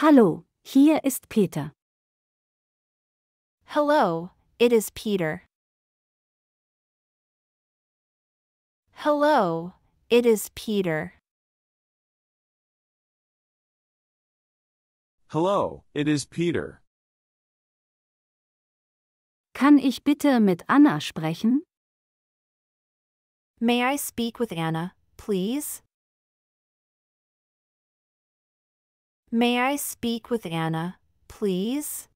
Hallo, hier ist Peter. Hello, it is Peter. Hello, it is Peter. Hello, it is Peter. Kann ich bitte mit Anna sprechen? May I speak with Anna, please? May I speak with Anna, please?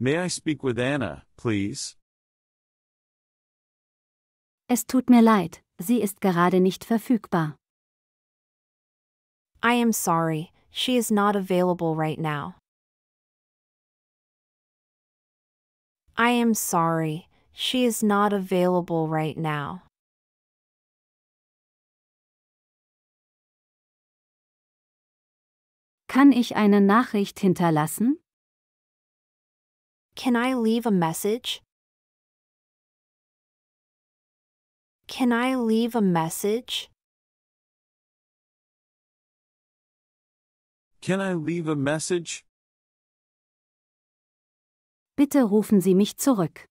May I speak with Anna, please? Es tut mir leid, sie ist gerade nicht verfügbar. I am sorry, she is not available right now. I am sorry, she is not available right now. Kann ich eine Nachricht hinterlassen? Can I leave a message? Can I leave a message? Can I leave a message? Bitte rufen Sie mich zurück.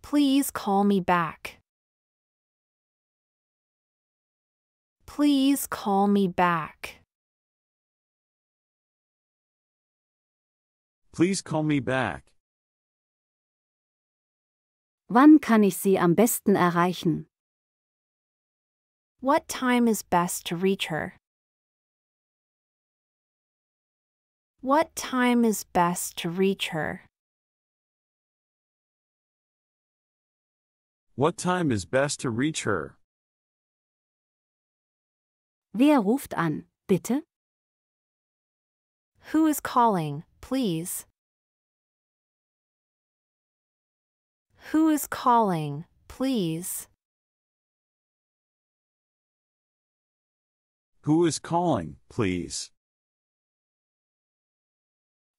Please call me back. Please call me back. Please call me back. Wann kann ich Sie am besten erreichen? What time is best to reach her? What time is best to reach her? What time is best to reach her? Wer ruft an, bitte? Who is calling, please? Who is calling, please? Who is calling, please?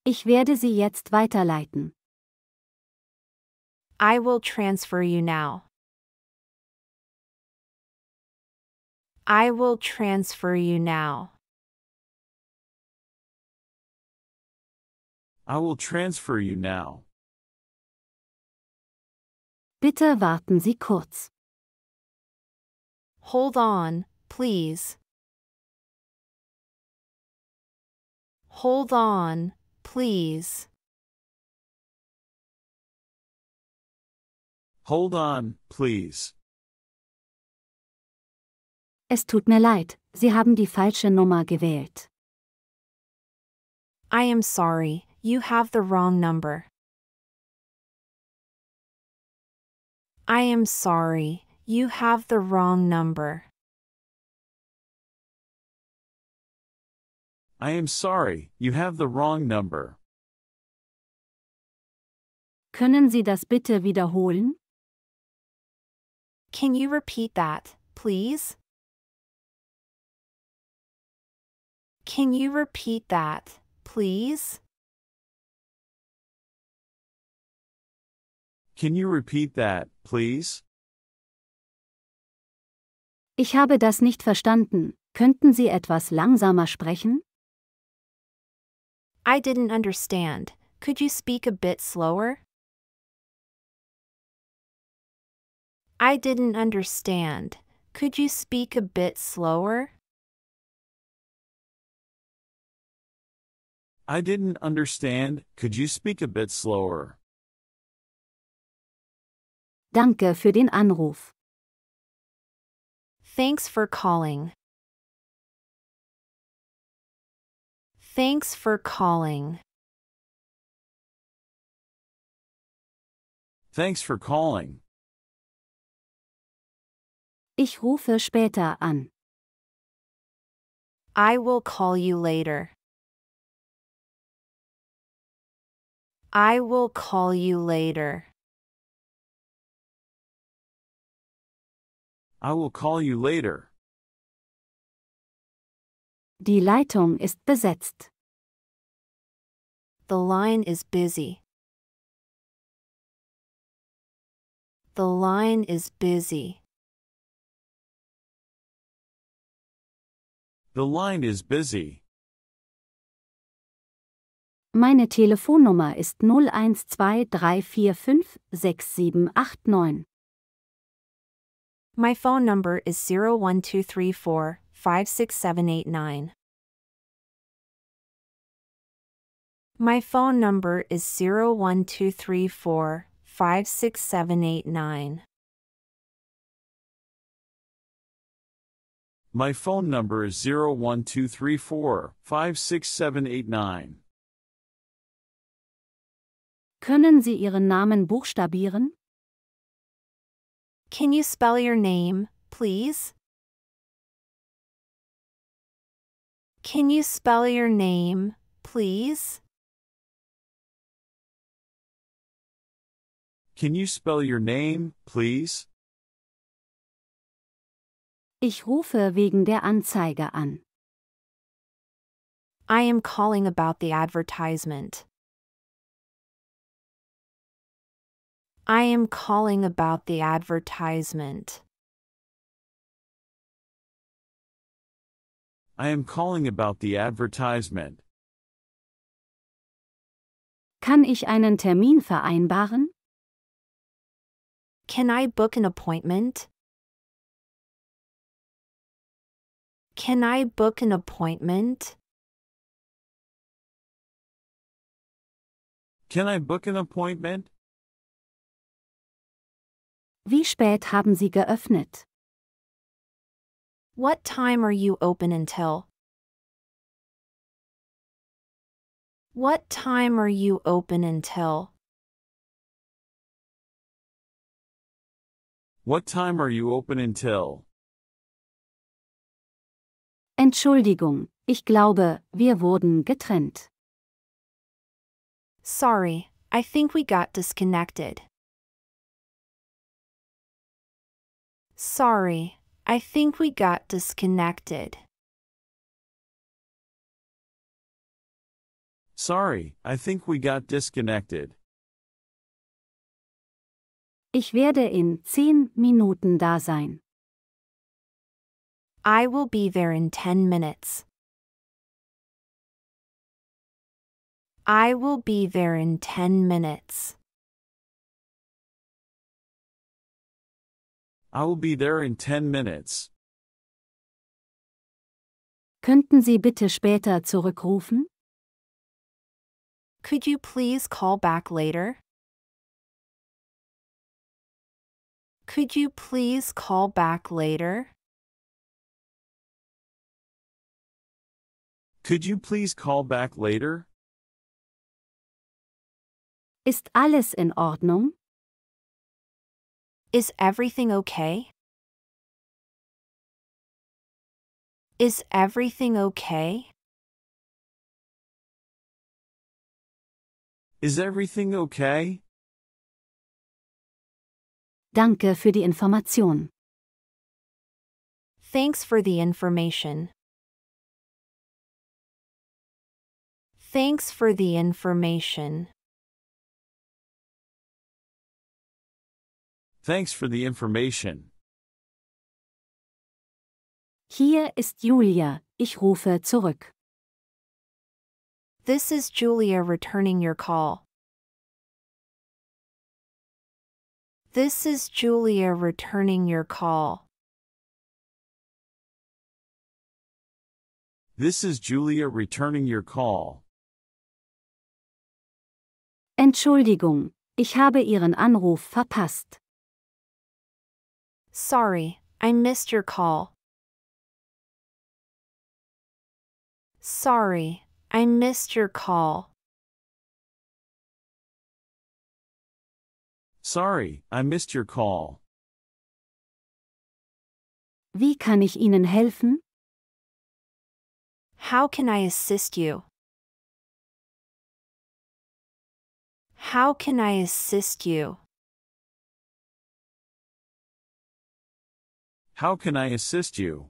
Ich werde Sie jetzt weiterleiten. I will transfer you now. I will transfer you now. I will transfer you now. Bitte warten Sie kurz. Hold on, please. Hold on, please. Hold on, please. Es tut mir leid, Sie haben die falsche Nummer gewählt. I am sorry, you have the wrong number. I am sorry, you have the wrong number. I am sorry, you have the wrong number. Können Sie das bitte wiederholen? Can you repeat that, please? Can you repeat that, please? Can you repeat that, please? Ich habe das nicht verstanden. Könnten Sie etwas langsamer sprechen? I didn't understand. Could you speak a bit slower? I didn't understand. Could you speak a bit slower? I didn't understand. Could you speak a bit slower? Danke für den Anruf. Thanks for calling. Thanks for calling. Thanks for calling. Ich rufe später an. I will call you later. I will call you later. I will call you later. Die Leitung ist besetzt. The line is busy. The line is busy. The line is busy. Meine Telefonnummer ist 0123456789. My phone number is 01234 56789. My phone number is 01234 56789. My phone number is 01234 56789. Können Sie Ihren Namen buchstabieren? Can you spell your name, please? Can you spell your name, please? Can you spell your name, please? Ich rufe wegen der Anzeige an. I am calling about the advertisement. I am calling about the advertisement. I am calling about the advertisement. Kann ich einen Termin vereinbaren? Can I book an appointment? Can I book an appointment? Can I book an appointment? Wie spät haben Sie geöffnet? What time are you open until? What time are you open until? What time are you open until? Entschuldigung, ich glaube, wir wurden getrennt. Sorry, I think we got disconnected. Sorry, I think we got disconnected. Sorry, I think we got disconnected. Ich werde in zehn Minuten da sein. I will be there in 10 minutes. I will be there in 10 minutes. I will be there in 10 minutes. Könnten Sie bitte später zurückrufen? Could you please call back later? Could you please call back later? Could you please call back later? Ist alles in Ordnung? Is everything okay? Is everything okay? Is everything okay? Danke für die Information. Thanks for the information. Thanks for the information. Thanks for the information. Hier ist Julia, ich rufe zurück. This is Julia returning your call. This is Julia returning your call. This is Julia returning your call. Entschuldigung, ich habe Ihren Anruf verpasst. Sorry, I missed your call. Sorry, I missed your call. Sorry, I missed your call. Wie kann ich Ihnen helfen? How can I assist you? How can I assist you? How can I assist you?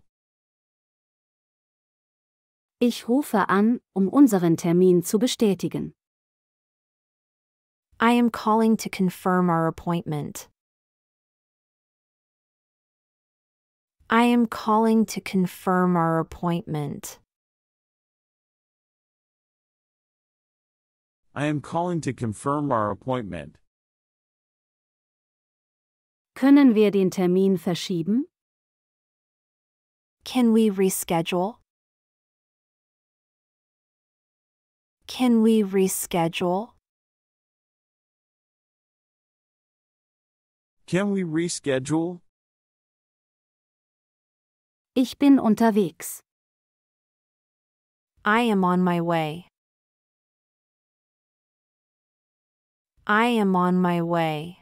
Ich rufe an, um unseren Termin zu bestätigen. I am calling to confirm our appointment. I am calling to confirm our appointment. I am calling to confirm our appointment. Können wir den Termin verschieben? Can we reschedule? Can we reschedule? Can we reschedule? Ich bin unterwegs. I am on my way. I am on my way.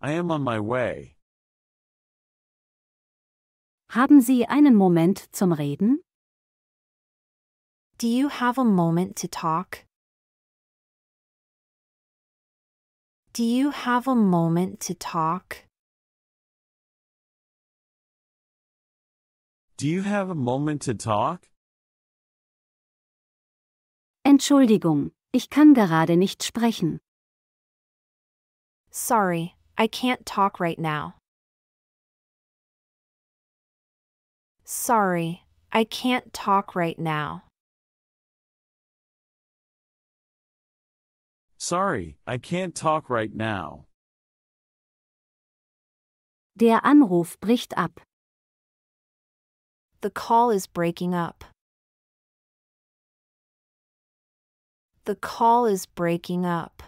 I am on my way. Haben Sie einen Moment zum Reden? Do you have a moment to talk? Do you have a moment to talk? Do you have a moment to talk? Entschuldigung, ich kann gerade nicht sprechen. Sorry, I can't talk right now. Sorry, I can't talk right now. Sorry, I can't talk right now. Der Anruf bricht ab. The call is breaking up. The call is breaking up.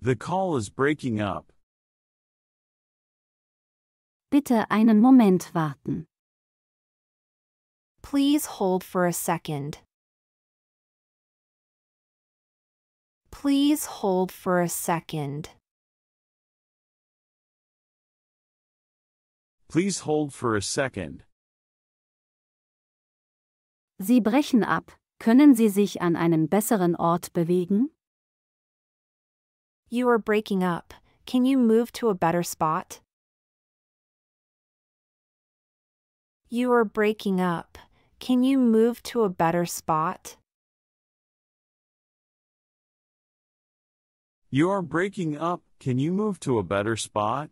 The call is breaking up. Bitte einen Moment warten. Please hold for a second. Please hold for a second. Please hold for a second. Sie brechen ab. Können Sie sich an einen besseren Ort bewegen? You are breaking up. Can you move to a better spot? You are breaking up. Can you move to a better spot? You are breaking up. Can you move to a better spot?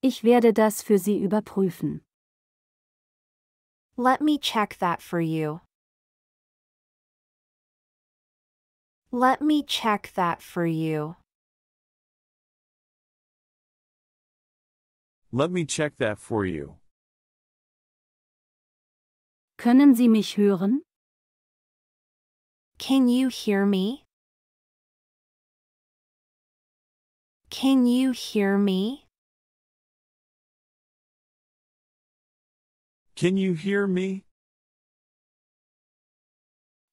Ich werde das für Sie überprüfen. Let me check that for you. Let me check that for you. Let me check that for you. Können Sie mich hören? Can you hear me? Can you hear me? Can you hear me?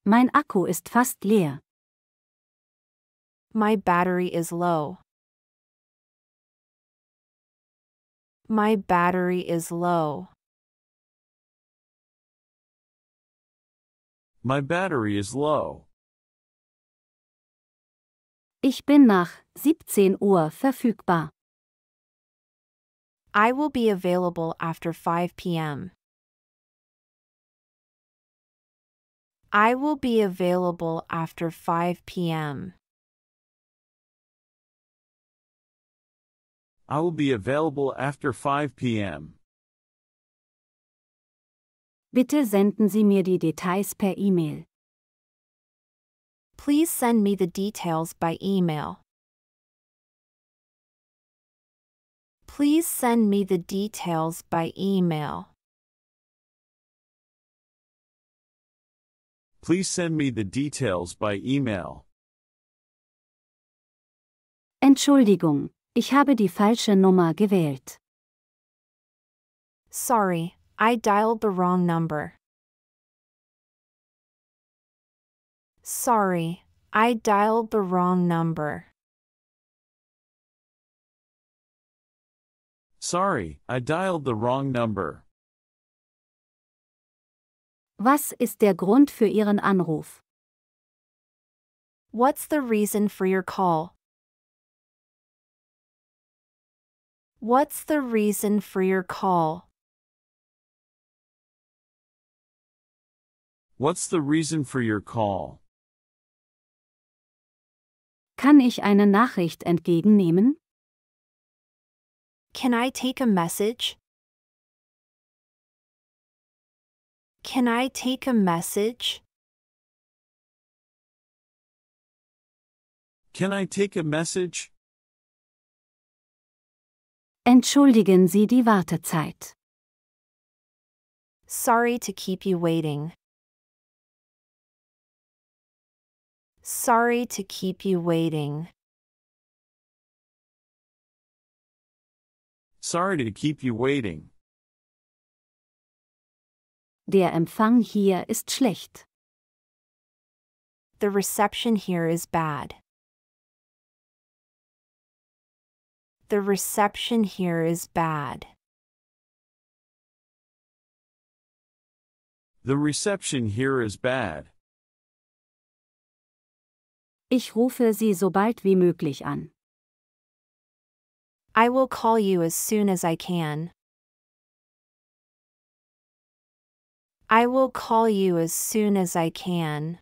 Mein Akku ist fast leer. My battery is low. My battery is low. My battery is low. Ich bin nach 17 Uhr verfügbar. I will be available after 5 p.m. I will be available after 5 p.m. I will be available after 5 p.m. Bitte senden Sie mir die Details per E-Mail. Please send me the details by email. Please send me the details by email. Please send me the details by email. Entschuldigung, ich habe die falsche Nummer gewählt. Sorry, I dialed the wrong number. Sorry, I dialed the wrong number. Sorry, I dialed the wrong number. Was ist der Grund für Ihren Anruf? What's the reason for your call? What's the reason for your call? What's the reason for your call? Kann ich eine Nachricht entgegennehmen? Can I take a message? Can I take a message? Can I take a message? Entschuldigen Sie die Wartezeit. Sorry to keep you waiting. Sorry to keep you waiting. Sorry to keep you waiting. Der Empfang hier ist schlecht. The reception here is bad. The reception here is bad. The reception here is bad. Ich rufe Sie so bald wie möglich an. I will call you as soon as I can. I will call you as soon as I can.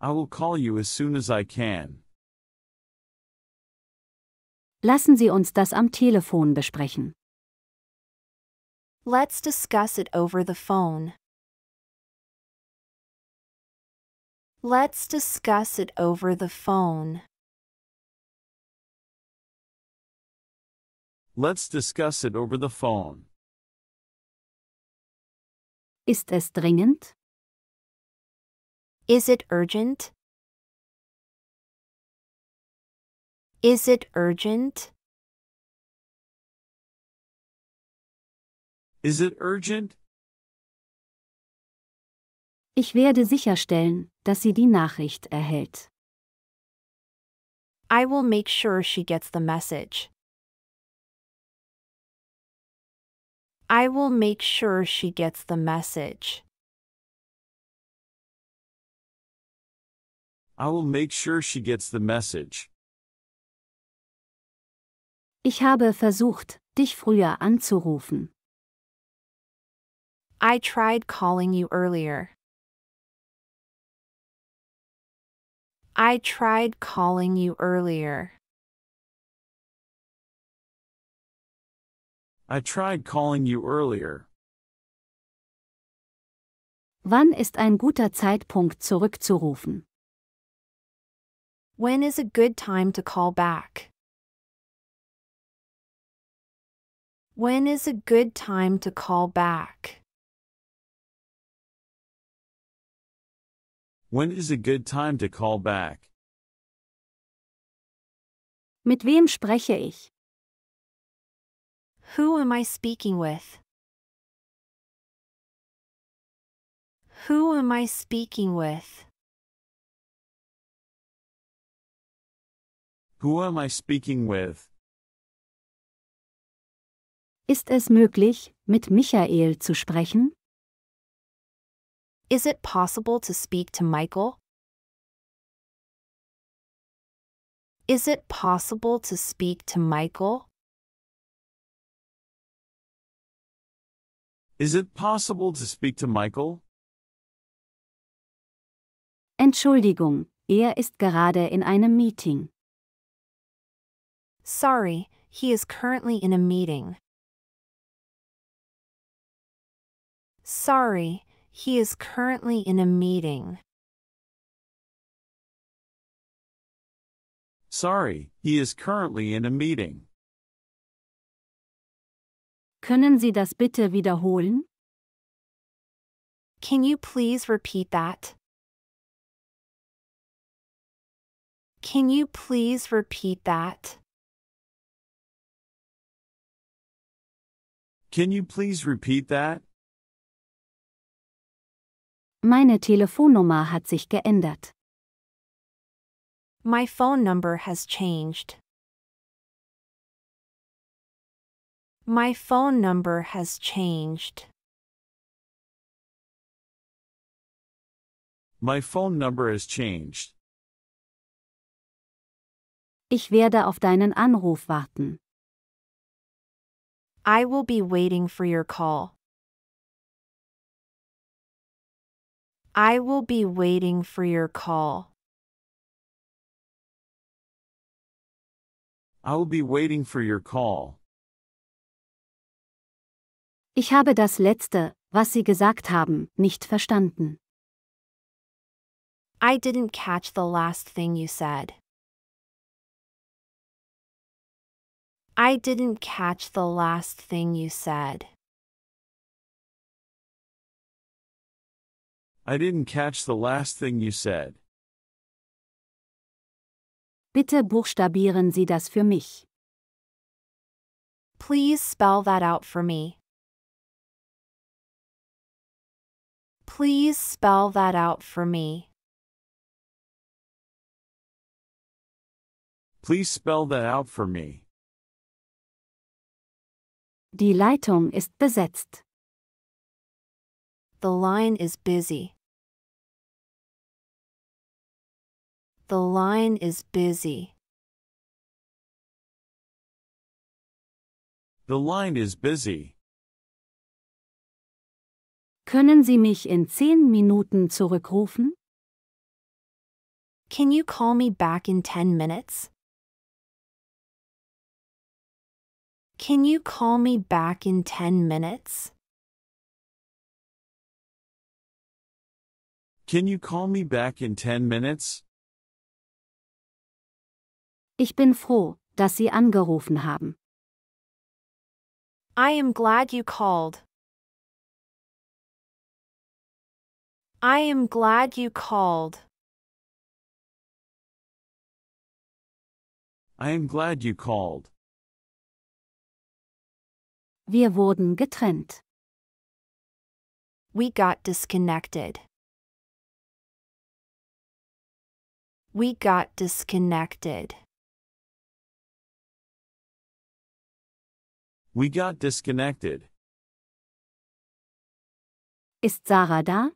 I will call you as soon as I can. Lassen Sie uns das am Telefon besprechen. Let's discuss it over the phone. Let's discuss it over the phone. Let's discuss it over the phone. Ist es dringend? Is it urgent? Is it urgent? Is it urgent? Ich werde sicherstellen, dass sie die Nachricht erhält. I will make sure she gets the message. I will make sure she gets the message. I will make sure she gets the message. Ich habe versucht, dich früher anzurufen. I tried calling you earlier. I tried calling you earlier. I tried calling you earlier. Wann ist ein guter Zeitpunkt zurückzurufen? When is a good time to call back? When is a good time to call back? When is a good time to call back? Mit wem spreche ich? Who am I speaking with? Who am I speaking with? Who am I speaking with? Ist es möglich, mit Michael zu sprechen? Is it possible to speak to Michael? Is it possible to speak to Michael? Is it possible to speak to Michael? Entschuldigung, er ist gerade in einem Meeting. Sorry, he is currently in a meeting. Sorry, he is currently in a meeting. Sorry, he is currently in a meeting. Können Sie das bitte wiederholen? Can you please repeat that? Can you please repeat that? Can you please repeat that? Meine Telefonnummer hat sich geändert. My phone number has changed. My phone number has changed. My phone number has changed. Ich werde auf deinen Anruf warten. I will be waiting for your call. I will be waiting for your call. I will be waiting for your call. Ich habe das letzte, was Sie gesagt haben, nicht verstanden. I didn't catch the last thing you said. I didn't catch the last thing you said. I didn't catch the last thing you said. Bitte buchstabieren Sie das für mich. Please spell that out for me. Please spell that out for me. Please spell that out for me. Die Leitung ist besetzt. The line is busy. The line is busy. The line is busy. Können Sie mich in zehn Minuten zurückrufen? Can you call me back in 10 minutes? Can you call me back in 10 minutes? Can you call me back in 10 minutes? Ich bin froh, dass Sie angerufen haben. I am glad you called. I am glad you called. I am glad you called. Wir wurden getrennt. We got disconnected. We got disconnected. We got disconnected. Ist Sarah da?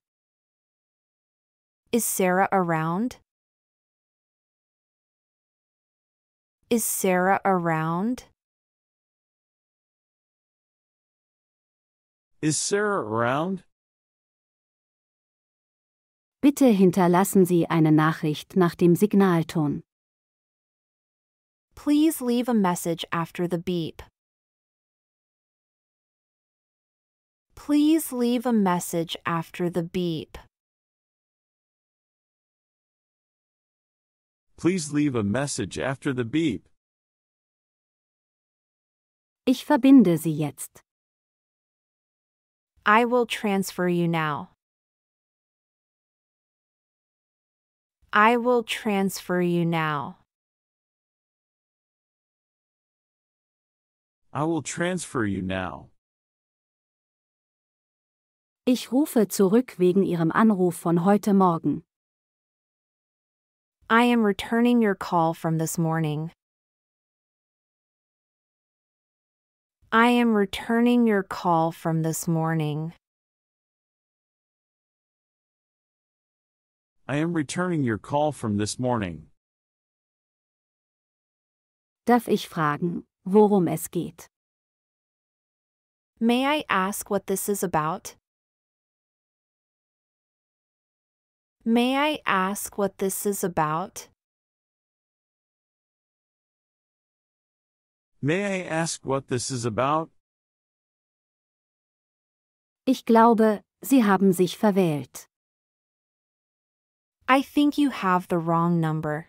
Is Sarah around? Is Sarah around? Is Sarah around? Bitte hinterlassen Sie eine Nachricht nach dem Signalton. Please leave a message after the beep. Please leave a message after the beep. Please leave a message after the beep. Ich verbinde Sie jetzt. I will transfer you now. I will transfer you now. I will transfer you now. Ich rufe zurück wegen Ihrem Anruf von heute Morgen. I am returning your call from this morning. I am returning your call from this morning. I am returning your call from this morning. Darf ich fragen, worum es geht? May I ask what this is about? May I ask what this is about? May I ask what this is about? Ich glaube, Sie haben sich verwählt. I think you have the wrong number.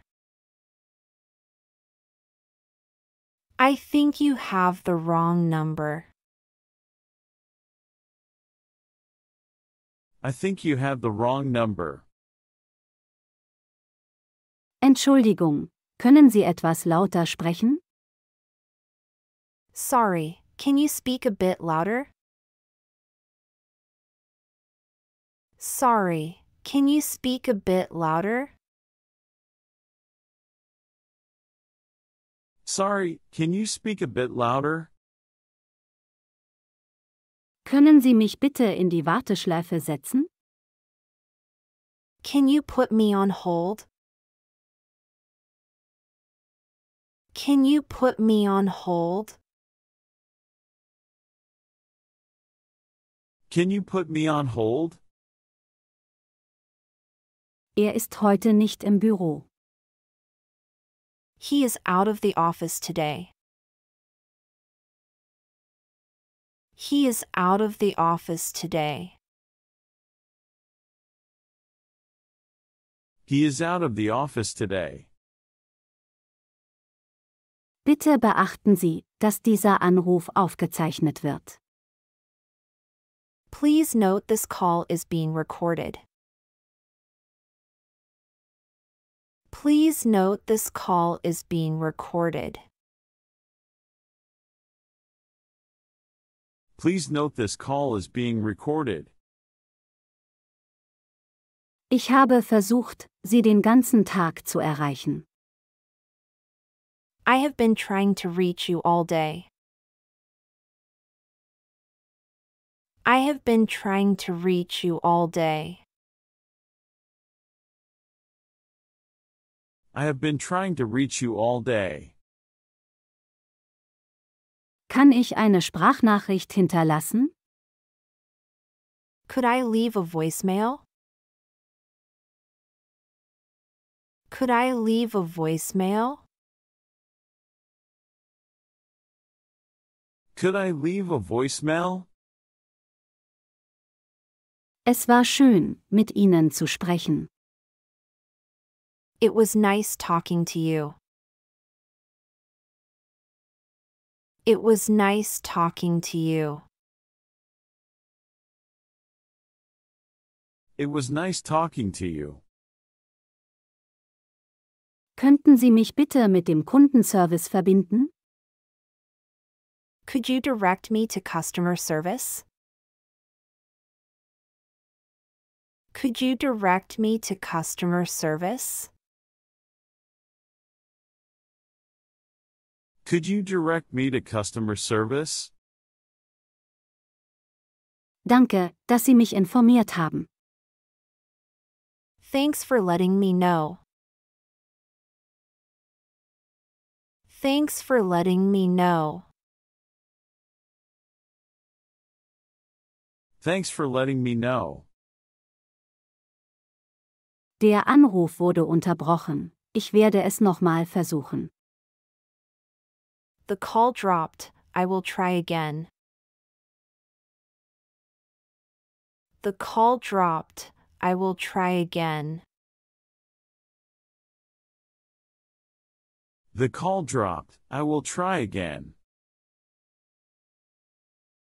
I think you have the wrong number. I think you have the wrong number. Entschuldigung, können Sie etwas lauter sprechen? Sorry, can you speak a bit louder? Sorry, can you speak a bit louder? Sorry, can you speak a bit louder? Können Sie mich bitte in die Warteschleife setzen? Can you put me on hold? Can you put me on hold? Can you put me on hold? Er ist heute nicht im Büro. He is out of the office today. He is out of the office today. He is out of the office today. Bitte beachten Sie, dass dieser Anruf aufgezeichnet wird. Please note this call is being recorded. Please note this call is being recorded. Please note this call is being recorded. Ich habe versucht, Sie den ganzen Tag zu erreichen. I have been trying to reach you all day. I have been trying to reach you all day. I have been trying to reach you all day. Kann ich eine Sprachnachricht hinterlassen? Could I leave a voicemail? Could I leave a voicemail? Could I leave a voicemail? Es war schön, mit Ihnen zu sprechen. It was nice talking to you. It was nice talking to you. It was nice talking to you. Könnten Sie mich bitte mit dem Kundenservice verbinden? Could you direct me to customer service? Could you direct me to customer service? Could you direct me to customer service? Danke, dass Sie mich informiert haben. Thanks for letting me know. Thanks for letting me know. Thanks for letting me know. Der Anruf wurde unterbrochen. Ich werde es nochmal versuchen. The call dropped. I will try again. The call dropped. I will try again. The call dropped. I will try again.